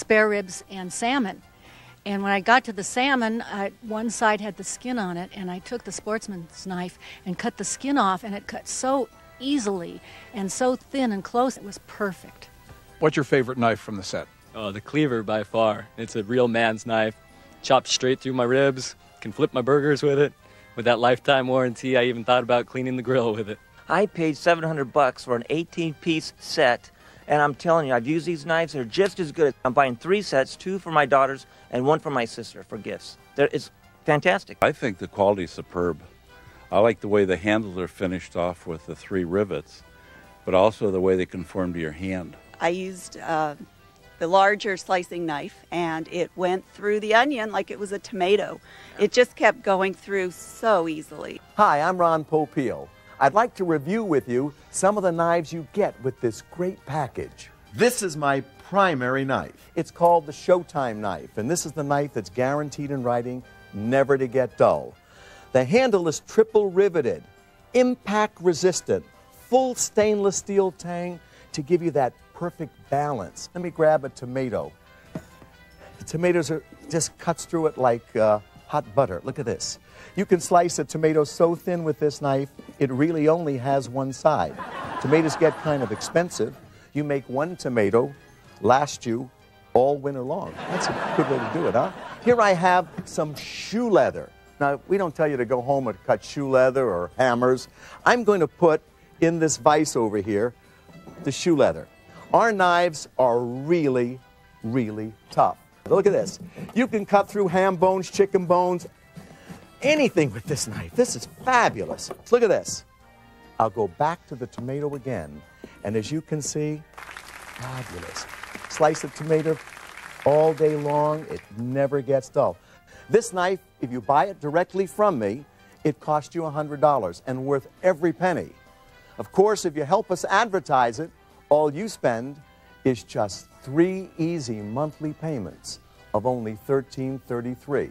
spare ribs and salmon. And when I got to the salmon, I, one side had the skin on it, and I took the sportsman's knife and cut the skin off, and it cut so easily and so thin and close, it was perfect. What's your favorite knife from the set? Oh, the cleaver by far. It's a real man's knife. Chops straight through my ribs, can flip my burgers with it. With that lifetime warranty, I even thought about cleaning the grill with it. I paid 700 bucks for an 18 piece set, and I'm telling you, I've used these knives. They're just as good. I'm buying three sets, two for my daughters and one for my sister for gifts. They're, it's fantastic. I think the quality is superb. I like the way the handles are finished off with the three rivets, but also the way they conform to your hand. I used uh, the larger slicing knife and it went through the onion like it was a tomato. It just kept going through so easily. Hi, I'm Ron Popeil. I'd like to review with you some of the knives you get with this great package. This is my primary knife. It's called the Showtime knife, and this is the knife that's guaranteed in writing never to get dull. The handle is triple riveted, impact resistant, full stainless steel tang to give you that perfect balance. Let me grab a tomato. The tomatoes are just cuts through it like uh, hot butter. Look at this. You can slice a tomato so thin with this knife, it really only has one side. Tomatoes get kind of expensive. You make one tomato last you all winter long. That's a good way to do it, huh? Here I have some shoe leather. Now, we don't tell you to go home and cut shoe leather or hammers. I'm going to put in this vise over here the shoe leather. Our knives are really, really tough. Look at this. You can cut through ham bones, chicken bones, anything with this knife. This is fabulous. Look at this. I'll go back to the tomato again, and as you can see, fabulous. Slice of tomato all day long, it never gets dull. This knife, if you buy it directly from me, it costs you $100 and worth every penny. Of course, if you help us advertise it, all you spend is just three easy monthly payments of only $13.33.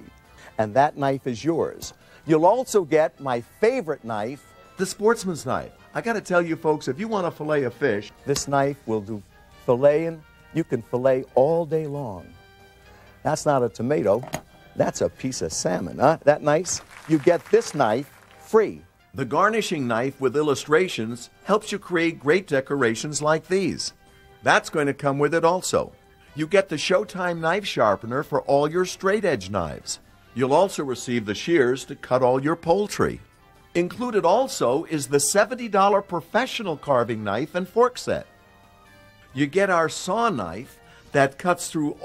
And that knife is yours. You'll also get my favorite knife, The sportsman's knife. I got to tell you, folks, if you want to fillet a fish, This knife will do filleting. You can fillet all day long. That's not a tomato. That's a piece of salmon, huh? That nice? You get this knife free. the garnishing knife with illustrations helps you create great decorations like these. That's going to come with it also. You get the Showtime knife sharpener for all your straight edge knives. You'll also receive the shears to cut all your poultry. Included also is the $70 professional carving knife and fork set. You get our saw knife that cuts through